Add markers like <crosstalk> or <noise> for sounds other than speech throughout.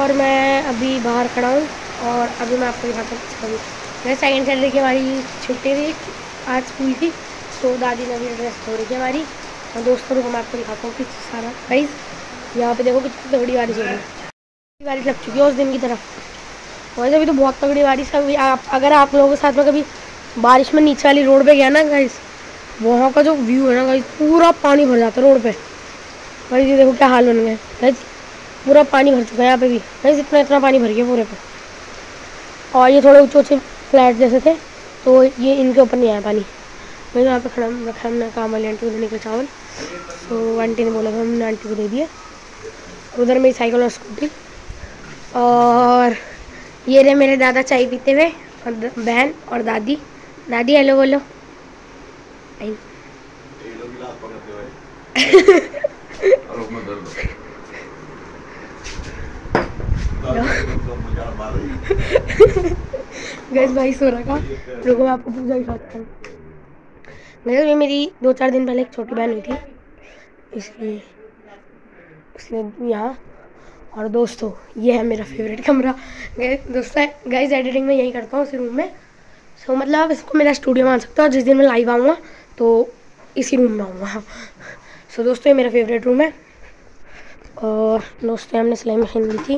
और मैं अभी बाहर खड़ा हूँ और अभी मैं आपको दिखाता हूँ मैं सेकेंड सैटरडे की हमारी छुट्टी थी, आज स्कूल की तो दादी ने अभी ड्रेस धो रही थी हमारी और दोस्तों को मैं आपको दिखाता हूँ किस सारा प्राइस यहाँ पे देखो कितनी तगड़ी बारिश हो रही बारिश लग चुकी है उस दिन की तरफ़ वैसे अभी तो बहुत तगड़ी बारिश आप अगर आप लोगों के साथ में कभी बारिश में नीचे वाली रोड पे गया ना गाइस वहाँ का जो व्यू है ना गाइस पूरा पानी भर जाता है रोड पे। भाई जी देखो क्या हाल बन गए गाइस पूरा पानी भर चुका है यहाँ पे भी। गाइस इतना इतना पानी भर गया पूरे पे। और ये थोड़े ऊँचे ऊँचे फ्लैट जैसे थे तो ये इनके ऊपर नहीं आया पानी। भाई यहाँ पे खड़ा रखा हमने काम वाली आंटी को देने के चावल। तो आंटी ने बोला था, हमने आंटी को दे दिया। उधर मेरी साइकिल और स्कूटी। और ये रहे मेरे दादा चाय पीते हुए, और बहन और दादी। दादी हेलो बोलो। गैस <laughs> भाई सो रखा। रुको मैं आपको पूजा दिखाता हूँ। गैस ये मेरी दो चार दिन पहले एक छोटी बहन हुई थी। इसलिए इसलिए यहाँ और दोस्तों ये है मेरा फेवरेट कमरा। दोस्तों गाइस एडिटिंग में यही करता हूँ इस रूम में। सो मतलब इसको मेरा स्टूडियो मान सकते हो जिस दिन मैं लाइव आऊँगा तो इसी रूम में आऊँगा सो दोस्तों, ये मेरा फेवरेट रूम है। और दोस्तों, हमने सिलाई मशीन ली थी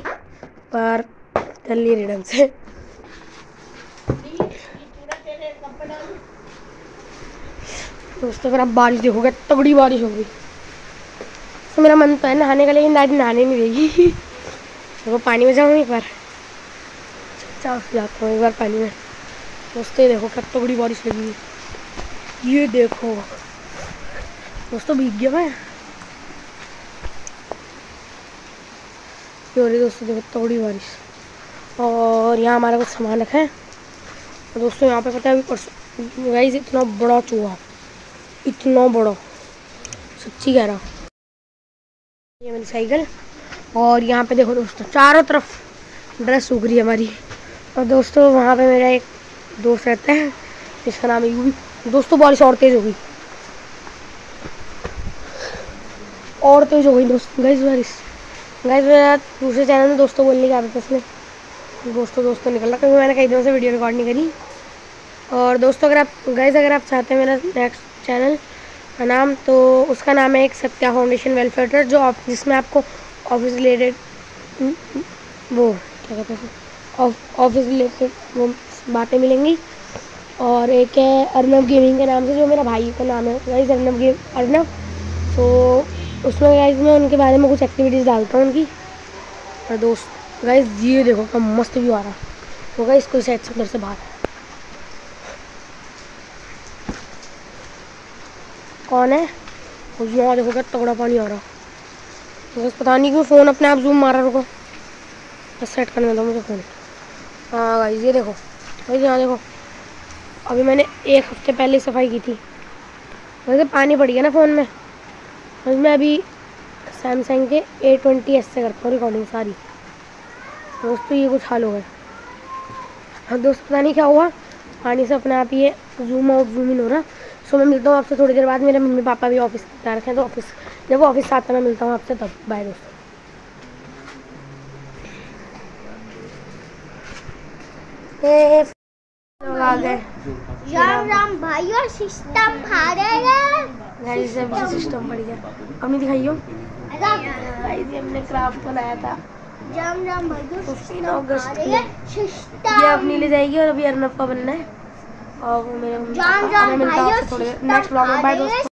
पर चल ली रिडम से। दोस्तों, फिर अब बारिश देखोगे तगड़ी बारिश होगी तो मेरा मन तो है नहाने का, लेकिन दादी नहाने नहीं देगी। तो वो पानी में जाऊँ एक बार जाता हूँ एक बार पानी में। दोस्तों देखो कब तगड़ी बारिश लगी। ये देखो। दोस्तों, भीग गया मैं। ये दोस्तों, देखो बड़ी बारिश। और यहाँ हमारा कुछ सामान रखा है। दोस्तों, यहाँ पे पता है, अभी गाइस, इतना बड़ा चूहा। इतना बड़ा। सच्ची कह रहा ये मेरी साइकिल। और यहाँ पे देखो दोस्तों, चारों तरफ़ ड्रेस सूख रही है हमारी। और दोस्तों, वहाँ पे मेरा एक दोस्त रहता है, जिसका नाम है यूवी। दोस्तों, बारिश और तेज़ हो गई और तेज़ हो गई दोस्त गैस बारिश। गैस मेरा दूसरे चैनल में दोस्तों बोलने की आदत इसमें। दोस्तों दोस्तों निकल रहा क्योंकि मैंने कई दिनों से वीडियो रिकॉर्ड नहीं करी। और दोस्तों, अगर आप गैस अगर आप चाहते हैं मेरा नेक्स्ट चैनल का नाम तो उसका नाम है एक सत्या फाउंडेशन वेलफेयर ट्रस्ट जो आप, जिसमें आपको ऑफ़िस रिलेटेड वो, क्या कहते हैं ऑफ़िस रिलेटेड वो बातें मिलेंगी। और एक है अर्नब गेमिंग के नाम से, जो मेरा भाई का नाम है। Guys Arnab game, Arnab. तो उसमें गाइज़ मैं उनके बारे में कुछ एक्टिविटीज़ डालता हूँ उनकी। और दोस्त गाइज़ ये देखो क्या मस्त व्यू आ रहा। तो गाइज़ कोई साइड से से बाहर। कौन है? यहाँ देखो क्या तगड़ा पानी आ रहा। बस पता नहीं क्यों फ़ोन अपने आप जूम मारा, रुको। बस सेट करने दो मुझे फ़ोन हाँ भाई ये देखो। भाई यहाँ देखो। अभी मैंने एक हफ़्ते पहले सफ़ाई की थी। वैसे पानी पड़ गया ना फ़ोन में। बस मैं अभी सैमसंग के ए ट्वेंटी एस से करता हूँ रिकॉर्डिंग सारी। दोस्तों, ये कुछ हाल हो गए। हाँ दोस्त, पता नहीं क्या हुआ? पानी से अपने आप ये जूम आउट जूम इन हो रहा। सो मैं मिलता हूँ आपसे थोड़ी देर बाद। मेरे मम्मी पापा भी ऑफ़िस जा रखे हैं तो ऑफ़िस जब वो ऑफ़िस आता मैं मिलता हूँ आपसे तब। बाय दोस्तों राम और सिस्टम गाइस अब सिस्टम। बढ़ गया अम्मी दिखाइयो। गाइस हमने क्राफ्ट बनाया था। फिफ्टीन अगस्त ये अपनी ले जाएगी और अभी अर्नब का बनना है। और मेरे राम राम मैं मिलता भाइयों आपसे थोड़ी देर। सिस्टम नेक्स्ट ब्लॉग में बाय दोस्तों।